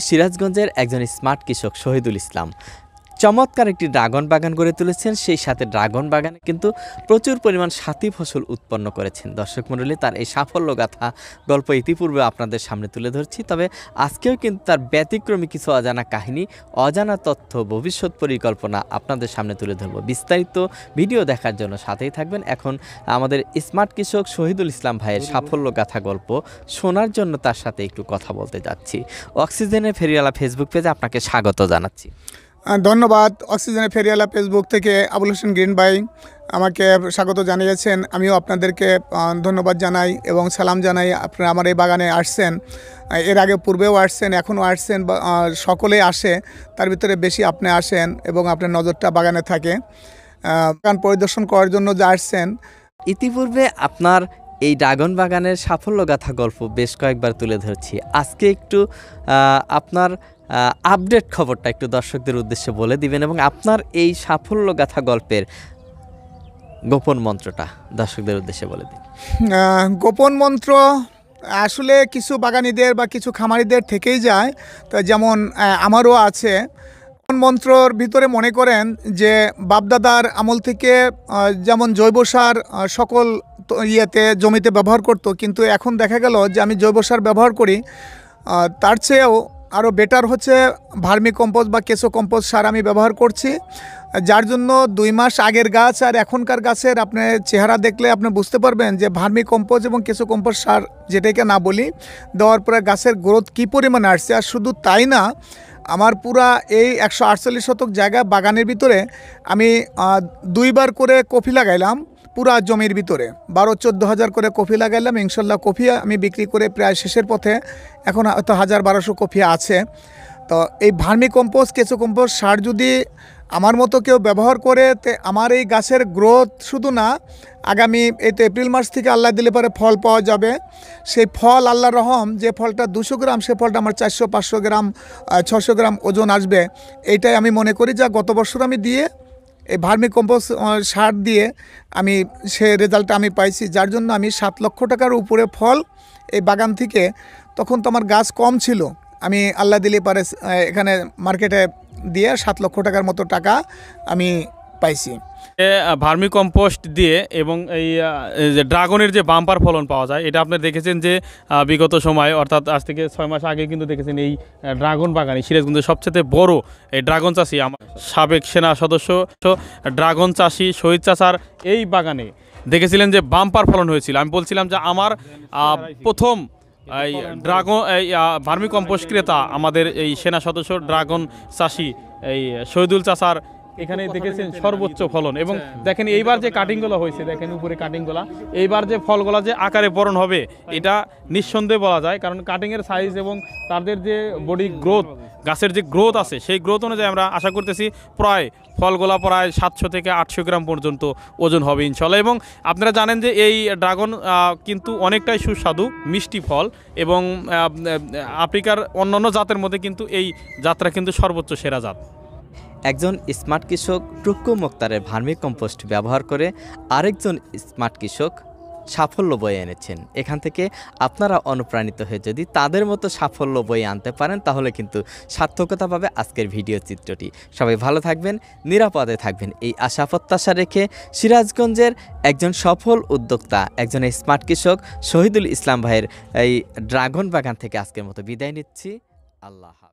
সিরাজগঞ্জের একজন স্মার্ট কৃষক শহীদুল ইসলাম। চমৎকার একটি ড্রাগন বাগান গড়ে তুলেছেন। সেই সাথে ড্রাগন বাগানে কিন্তু প্রচুর পরিমাণ সাথী ফসল উৎপন্ন করেছেন। দর্শক মণ্ডলী তার এই সাফল্য গাথা গল্প ইতিপূর্বে আপনাদের সামনে তুলে ধরছি। তবে আজকেও কিন্তু তার ব্যতিক্রমী কিছু অজানা কাহিনী অজানা তথ্য ভবিষ্যৎ পরিকল্পনা আপনাদের সামনে তুলে ধরবো। বিস্তারিত ভিডিও দেখার জন্য সাথেই থাকবেন। এখন আমাদের স্মার্ট কৃষক শহীদুল ইসলাম ভাইয়ের সাফল্য গাথা গল্প শোনার জন্য তার সাথে একটু কথা বলতে যাচ্ছি। অক্সিজেনের ফেরিওয়ালা ফেসবুক পেজে আপনাকে স্বাগত জানাচ্ছি। ধন্যবাদ। অক্সিজেনের ফেরিয়ালা ফেসবুক থেকে আবুল হোসেন গ্রিন ভাই আমাকে স্বাগত জানিয়েছেন। আমিও আপনাদেরকে ধন্যবাদ জানাই এবং সালাম জানাই। আপনারা আমার এই বাগানে আসছেন। এর আগে পূর্বেও আসছেন এখনও আসছেন আহ, আসে তার ভিতরে বেশি আপনি আসেন এবং আপনার নজরটা বাগানে থাকে। বাগান পরিদর্শন করার জন্য যা আসছেন। ইতিপূর্বে আপনার এই ড্রাগন বাগানের সাফল্য গাথা গল্প বেশ কয়েকবার তুলে ধরছি। আজকে একটু আপনার আপডেট খবরটা একটু দর্শকদের উদ্দেশ্যে বলে দিবেন এবং আপনার এই সাফল্য গাথা গল্পের গোপন মন্ত্রটা দর্শকদের উদ্দেশ্যে বলে দিন। গোপন মন্ত্র আসলে কিছু বাগানিদের বা কিছু খামারিদের থেকেই যায়। তো যেমন আমারও আছে। মন্ত্রর ভিতরে মনে করেন যে বাপদাদার আমল থেকে যেমন জৈব সার সকল ইয়েতে, জমিতে ব্যবহার করতো, কিন্তু এখন দেখা গেল যে আমি জৈব সার ব্যবহার করি তার চেয়েও আরও বেটার হচ্ছে ভার্মি কম্পোস্ট বা কেঁচো কম্পোস্ট সার আমি ব্যবহার করছি, যার জন্য দুই মাস আগের গাছ আর এখনকার গাছের আপনার চেহারা দেখলে আপনি বুঝতে পারবেন যে ভার্মি কম্পোস্ট এবং কেঁচো কম্পোস্ট সার যেটাকে না বলি, দেওয়ার পরে গাছের গ্রোথ কী পরিমাণে আসছে, আর শুধু তাই না আমার পুরা এই একশো আটচল্লিশ শতক জায়গা বাগানের ভিতরে আমি দুইবার করে কফি লাগাইলাম পুরা জমির ভিতরে। বারো, চোদ্দ হাজার করে কফি লাগাইলাম, ইনশাল্লাহ কফি আমি বিক্রি করে প্রায় শেষের পথে এখন হয়তো হাজার বারোশো কফি আছে। তো এই ভার্মি কম্পোস্ট কেঁচো কম্পোস্ট সার যদি আমার মতো কেউ ব্যবহার করে আমার এই গাছের গ্রোথ শুধু না, আগামী এই তো এপ্রিল মাস থেকে আল্লাহ দিলে পরে ফল পাওয়া যাবে। সেই ফল আল্লাহ রহম, যে ফলটা দুশো গ্রাম, সে ফলটা আমার চারশো, পাঁচশো গ্রাম ছশো গ্রাম ওজন আসবে। এইটাই আমি মনে করি যা গত বছর আমি দিয়ে, এই ভার্মি কম্পোস্ট সার দিয়ে আমি সে রেজাল্টটা আমি পাইছি। যার জন্য আমি সাত লক্ষ টাকার উপরে ফল এই বাগান থেকে, তখন তো আমার গাছ কম ছিল। আমি আল্লাহ দিলে পারে এখানে মার্কেটে দিয়ে সাত লক্ষ টাকার মতো টাকা আমি পাইছি। ভার্মি কম্পোস্ট দিয়ে এবং এই যে ড্রাগনের যে বাম্পার ফলন পাওয়া যায়, এটা আপনি দেখেছেন যে বিগত সময়, অর্থাৎ আজ থেকে ছয় মাস আগে কিন্তু দেখেছেন এই ড্রাগন বাগানে সিরাজগঞ্জের সবচেয়ে বড় এই ড্রাগন চাষি আমার সাবেক সেনা সদস্য, ড্রাগন চাষি শহীদ চাষার এই বাগানে দেখেছিলেন যে বাম্পার ফলন হয়েছিল। আমি বলছিলাম যে আমার প্রথম ড্রাগন এই ভার্মি কম্পোস্ট ক্রেতা আমাদের এই সেনা সদস্য ড্রাগন চাষি এই শহীদুল চাষার এখানে দেখেছেন সর্বোচ্চ ফলন। এবং দেখেন এইবার যে কাটিংগুলো হয়েছে দেখেন উপরে কাটিংগুলা এইবার যে ফলগুলো যে আকারে বরণ হবে এটা নিঃসন্দেহে বলা যায়। কারণ কাটিংয়ের সাইজ এবং তাদের যে বডি গ্রোথ গাছের যে গ্রোথ আছে, সেই গ্রোথ অনুযায়ী আমরা আশা করতেছি প্রায় ফলগুলা প্রায় সাতশো থেকে আটশো গ্রাম পর্যন্ত ওজন হবে ইনশাল্লাহ। এবং আপনারা জানেন যে এই ড্রাগন কিন্তু অনেকটাই সুস্বাদু মিষ্টি ফল এবং আফ্রিকার অন্যান্য জাতের মধ্যে কিন্তু এই যাত্রা কিন্তু সর্বোচ্চ সেরা জাত। একজন স্মার্ট কৃষক টুকু মোক্তারের ভার্মি কম্পোস্ট ব্যবহার করে আরেকজন স্মার্ট কৃষক সাফল্য বয়ে এনেছেন। এখান থেকে আপনারা অনুপ্রাণিত হয়ে যদি তাদের মতো সাফল্য বয়ে আনতে পারেন, তাহলে কিন্তু সার্থকতা পাবে আজকের ভিডিও চিত্রটি। সবাই ভালো থাকবেন, নিরাপদে থাকবেন। এই আশা প্রত্যাশা রেখে সিরাজগঞ্জের একজন সফল উদ্যোক্তা, একজন স্মার্ট কৃষক শহীদুল ইসলাম ভাইয়ের এই ড্রাগন বাগান থেকে আজকের মতো বিদায় নিচ্ছি। আল্লাহ।